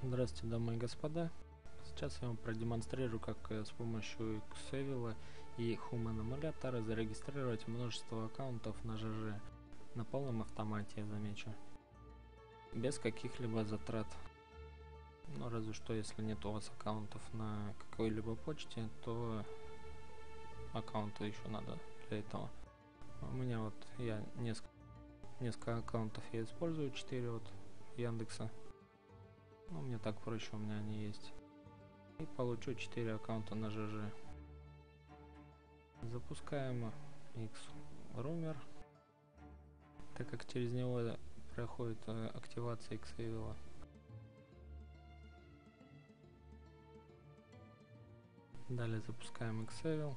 Здравствуйте, дамы и господа. Сейчас я вам продемонстрирую, как э, с помощью Xevil и Human Emulator зарегистрировать множество аккаунтов на ЖЖ на полном автомате, я замечу. Без каких-либо затрат. Ну, разве что, если нет у вас аккаунтов на какой-либо почте, то аккаунты еще надо для этого. У меня вот, я несколько, несколько аккаунтов я использую, 4 вот Яндекса. Ну, мне так проще, у меня они есть. И получу 4 аккаунта на ЖЖ. Запускаем X-Rumor, так как через него проходит э, активация Xavil. Далее запускаем Xavil.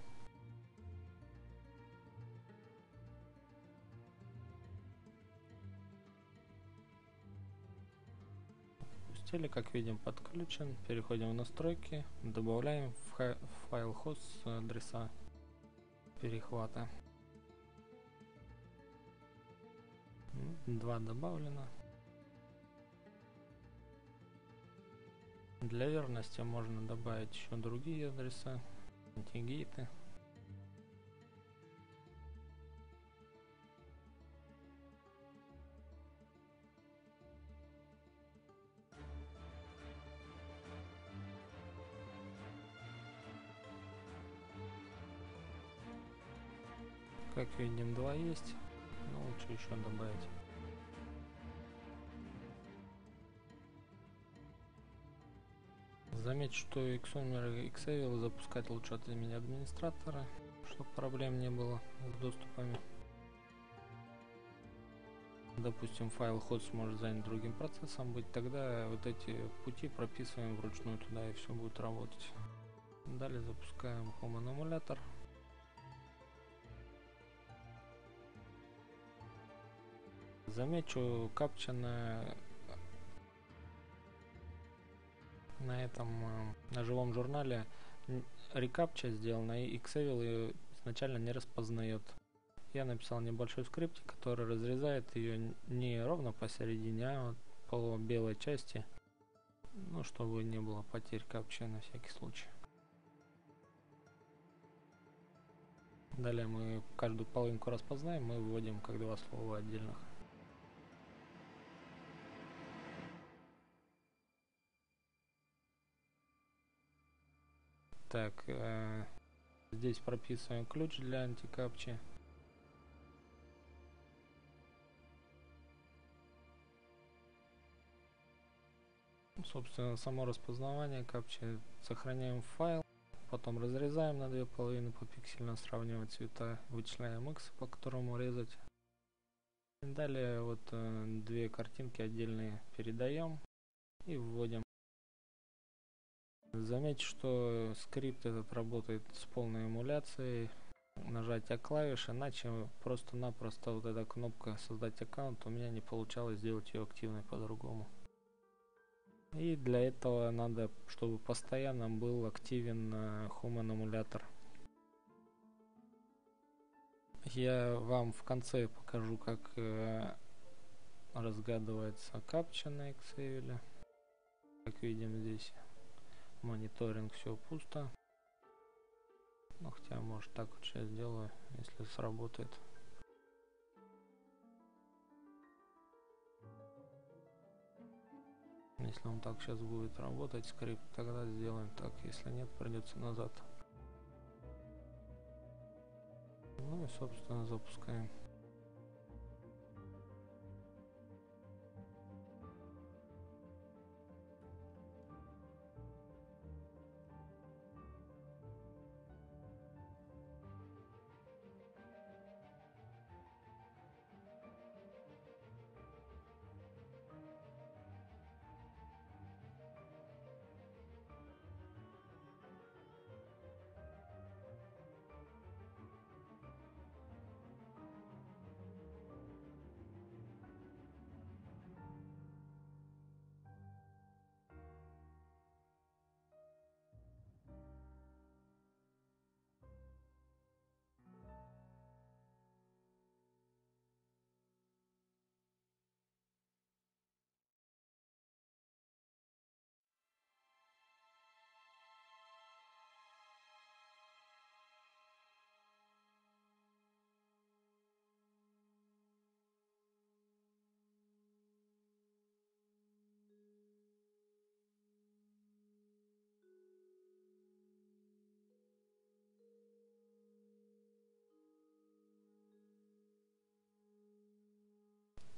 Пустили, как видим, подключен. Переходим в настройки, добавляем в файл хост адреса перехвата. Два добавлено. Для верности можно добавить еще другие адреса, антигейты. Как видим, два есть, но лучше еще добавить. Заметь, что Xomer и Xavil запускать лучше от имени администратора, чтобы проблем не было с доступами. Допустим, файл host может занят другим процессом быть, тогда вот эти пути прописываем вручную туда и все будет работать. Далее запускаем Human Emulator. Замечу, капча на, на этом, э, на живом журнале рекапча сделана, и Xavil ее изначально не распознает. Я написал небольшой скрипт, который разрезает ее не ровно посередине, а вот по белой части, ну, чтобы не было потерь капча на всякий случай. Далее мы каждую половинку распознаем, мы вводим как два слова отдельных. Так, э, здесь прописываем ключ для антикапчи. Собственно, само распознавание капчи сохраняем файл, потом разрезаем на две половины по пиксельно сравнивать цвета, вычисляем x, по которому резать. Далее вот э, две картинки отдельные передаем и вводим. Заметьте, что скрипт этот работает с полной эмуляцией нажатия клавиш, иначе просто-напросто вот эта кнопка создать аккаунт у меня не получалось сделать ее активной по-другому. И для этого надо, чтобы постоянно был активен Human эмулятор. Я вам в конце покажу, как э, разгадывается капча на Excel. Как видим здесь мониторинг все пусто. Ну, хотя, может, так вот сейчас сделаю, если сработает. Если он так сейчас будет работать, скрипт, тогда сделаем так. Если нет, придется назад. Ну и, собственно, запускаем.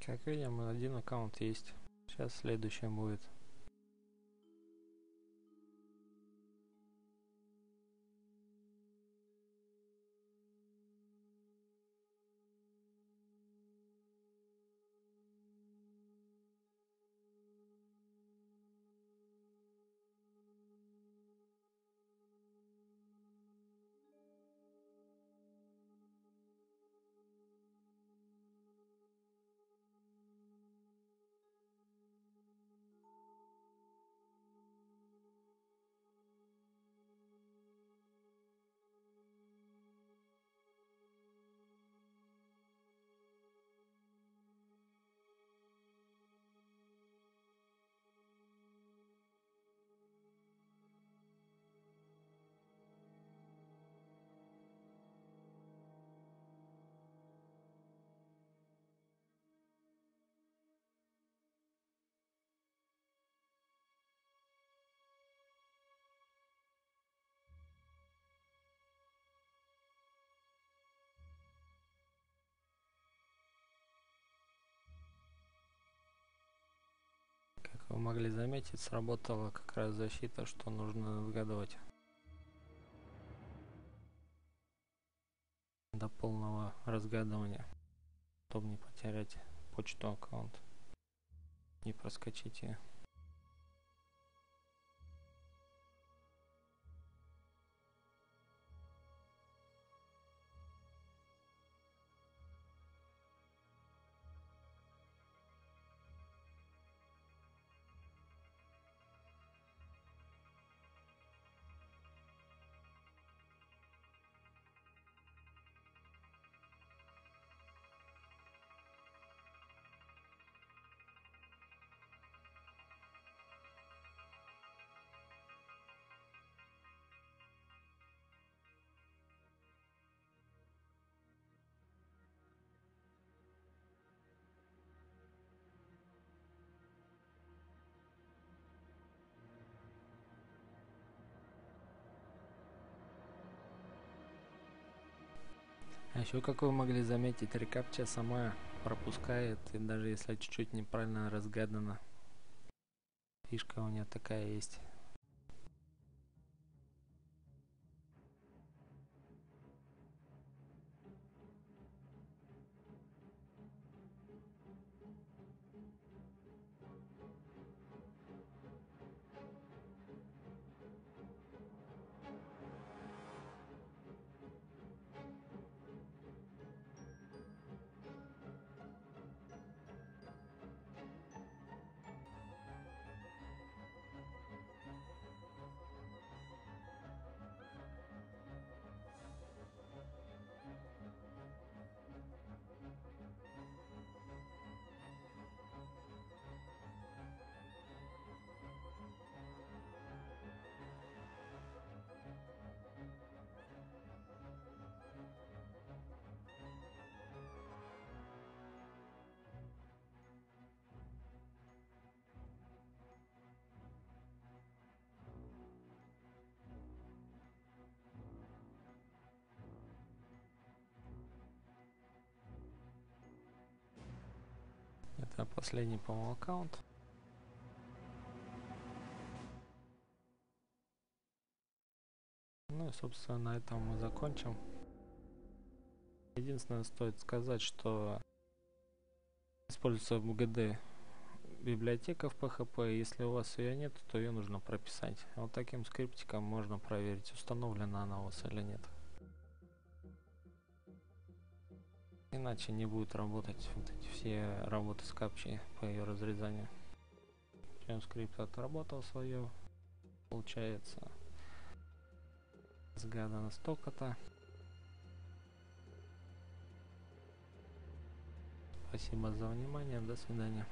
Как видим, один аккаунт есть. Сейчас следующее будет. Вы могли заметить, сработала как раз защита, что нужно отгадывать до полного разгадывания, чтобы не потерять почту аккаунт, не проскочить еще, как вы могли заметить, рекапча сама пропускает, и даже если чуть-чуть неправильно разгадано. Фишка у нее такая есть. Это последний, по-моему, аккаунт. Ну и, собственно, на этом мы закончим. Единственное, стоит сказать, что используется в ГД библиотека в PHP. Если у вас ее нет, то ее нужно прописать. Вот таким скриптиком можно проверить, установлена она у вас или нет. Иначе не будет работать вот эти все работы с капчей по ее разрезанию. Чем скрипт отработал свое, получается сгадано столько-то. Спасибо за внимание, до свидания.